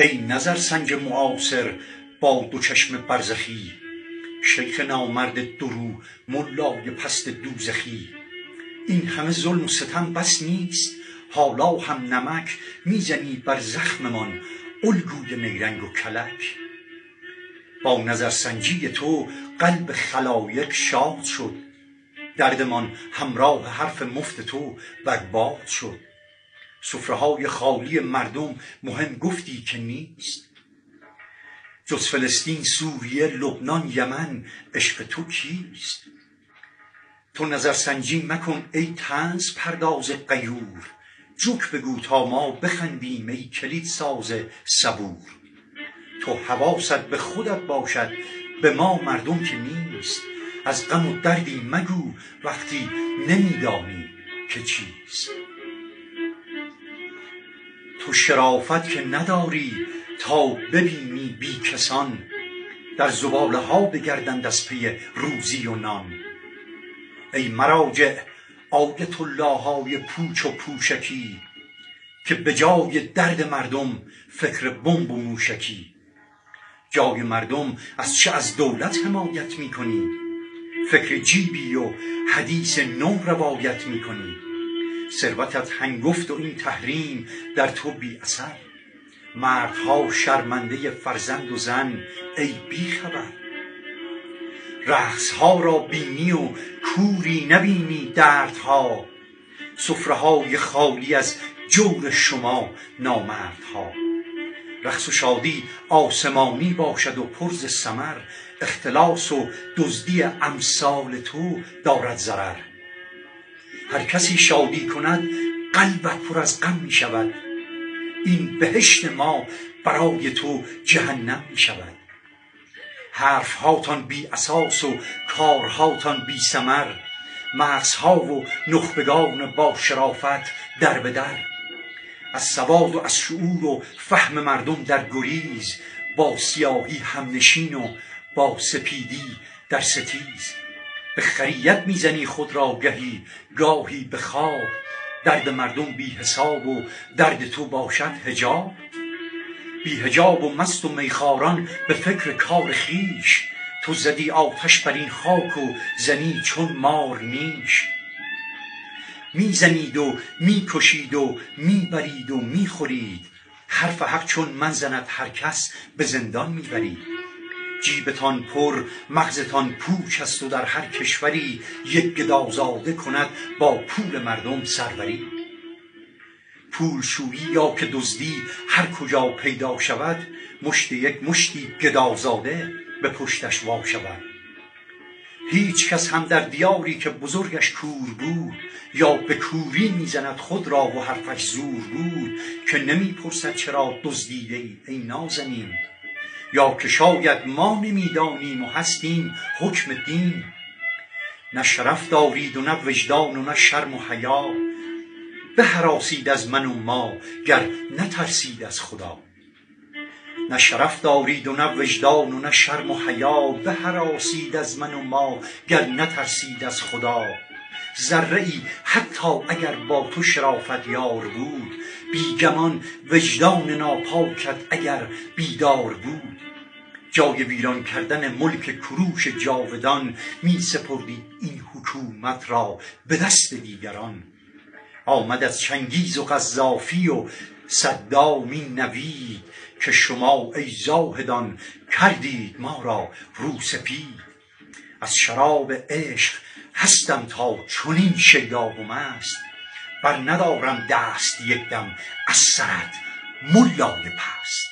ای نظر سنج معاصر با دو چشم برزخی شیخ نامرد دورو ملای پست دوزخی. این همه ظلم و ستم بس نیست حالا هم نمک می زنی بر زخممان الگوی نیرنگ و کلک. با نظرسنجی تو قلب خلایق شاد شد دردمان همراه حرف مفت تو بر باد شد. سفره خالی مردم مهم گفتی که نیست. جز فلسطین سوریه لبنان یمن عشق تو کیست؟ تو نظرسنجی مکن ای طنز پرداز غیور. جوک بگو تا ما بخندیم ای کلید ساز صبور. تو حواست به خودت باشد به ما مردم که نیست. از غم و دردی مگو وقتی نمی دانی که چیست. تو شرافت که نداری تا ببینی بی کسان. در زباله ها بگردند از پی روزی و نان. ای مراجع آیت الله های پوچ و پوشکی که به جای درد مردم فکر بمب و موشکی. جای مردم از چه از دولت حمایت می کنی فکر جیبی و حدیث نو روایت می کنی ثروتت هنگفت و این تحریم در تو بی اثر. مردها شرمنده فرزند و زن ای بی خبر. رقص ها را بینی و کوری نبینی دردها. سفره های خالی از جور شما نامردها. رقص و شادی آسمانی باشد و پر ز ثمر. اختلاس و دزدی امثال تو دارد ضرر. هر کسی شادی کند قلبت پر از غم می شود. این بهشت ما برای تو جهنم می شود. حرفهاتان بی اساس و کارهاتان بی ثمر مغزها و نخبگان با شرافت در به در. از سواد و از شعور و فهم مردم در گریز با سیاهی همنشین و با سپیدی در ستیز. به خریت می‌زنی خود را گهی گاهی به خواب. درد مردم بی حساب و درد تو باشد حجاب. بی حجاب و مست و میخواران به فکر کار خویش. تو زدی آتش بر این خاک و زنی چون مار نیش می زنید و می کشید و می برید و می خورید حرف حق چون من زند هر کس به زندان می برید جیبتان پر مغزتان پوچ است و در هر کشوری یک گدازاده کند با پول مردم سروری. پولشویی یا که دزدی هر کجا پیدا شود مشت یک مشتی گدازاده به پشتش وا شود. هیچ کس هم در دیاری که بزرگش کور بود یا به کوری می‌زند خود را و حرفش زور بود که نمی پرسد چرا دزدیده ای ای نازنین. یا که شاید ما نمی‌دانیم و هستیم حکم دین. نه شرف دارید و نه وجدان و نه شرم و حیا. بهراسید از من و ما گر نترسید از خدا. نه شرف دارید و نه وجدان و نه شرم و حیا. بهراسید از من و ما گر نترسید از خدا. ذره ای حتی اگر با تو شرافت یار بود بی گمان وجدان ناپاکت اگر بیدار بود. جای ویران کردن ملک کروش جاودان می سپردید این حکومت را به دست دیگران. آمد از چنگیز و قذافی و صدامی نوید که شما ای زاهدان کردید ما را روسپید از شراب عشق هستم تا چنین شیداب و مست. بر ندارم دست یک دم از سرت ملای پست.